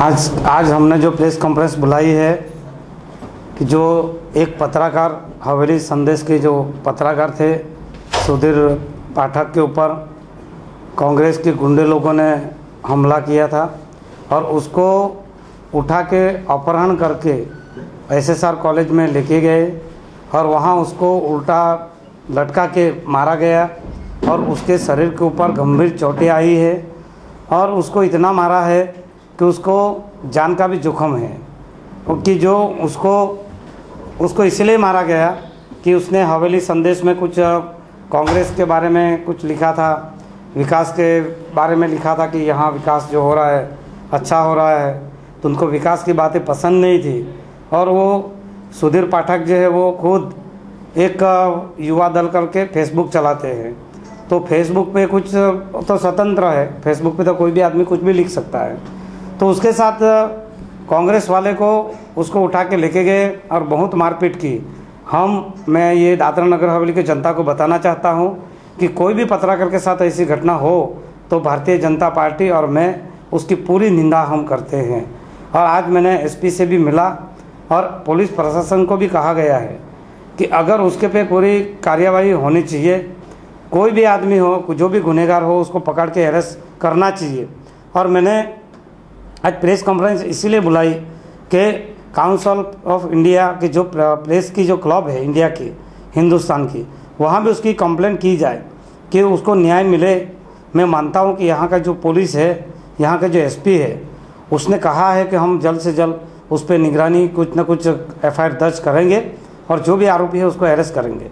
आज आज हमने जो प्रेस कॉन्फ्रेंस बुलाई है कि जो एक पत्रकार, हवेली संदेश के जो पत्रकार थे, सुधीर पाठक के ऊपर कांग्रेस के गुंडे लोगों ने हमला किया था और उसको उठा के अपहरण करके एसएसआर कॉलेज में लेके गए और वहाँ उसको उल्टा लटका के मारा गया और उसके शरीर के ऊपर गंभीर चोटें आई है। और उसको इतना मारा है कि उसको जान का भी जोखम है। कि जो उसको उसको इसलिए मारा गया कि उसने हवेली संदेश में कुछ कांग्रेस के बारे में कुछ लिखा था, विकास के बारे में लिखा था कि यहाँ विकास जो हो रहा है अच्छा हो रहा है तो उनको विकास की बातें पसंद नहीं थी। और वो सुधीर पाठक जो है वो खुद एक युवा दल करके फेसबुक चलाते हैं। तो फेसबुक पे कुछ तो स्वतंत्र है। फेसबुक पे तो कोई भी आदमी कुछ भी लिख सकता है। तो उसके साथ कांग्रेस वाले को उसको उठा के लेके गए और बहुत मारपीट की। हम, मैं ये दादरा नगर हवेली की जनता को बताना चाहता हूँ कि कोई भी पत्रकार के साथ ऐसी घटना हो तो भारतीय जनता पार्टी और मैं उसकी पूरी निंदा हम करते हैं। और आज मैंने एसपी से भी मिला और पुलिस प्रशासन को भी कहा गया है कि अगर उसके पे पूरी कार्यवाही होनी चाहिए कोई भी आदमी हो जो भी गुनहगार हो, उसको पकड़ के अरेस्ट करना चाहिए। और मैंने आज प्रेस कॉन्फ्रेंस इसीलिए बुलाई कि काउंसिल ऑफ़ इंडिया की जो प्रेस की जो क्लब है इंडिया की हिंदुस्तान की, वहाँ भी उसकी कंप्लेंट की जाए कि उसको न्याय मिले। मैं मानता हूँ कि यहाँ का जो पुलिस है, यहाँ का जो एसपी है, उसने कहा है कि हम जल्द से जल्द उस पर निगरानी कुछ ना कुछ एफआईआर दर्ज करेंगे और जो भी आरोपी है उसको अरेस्ट करेंगे।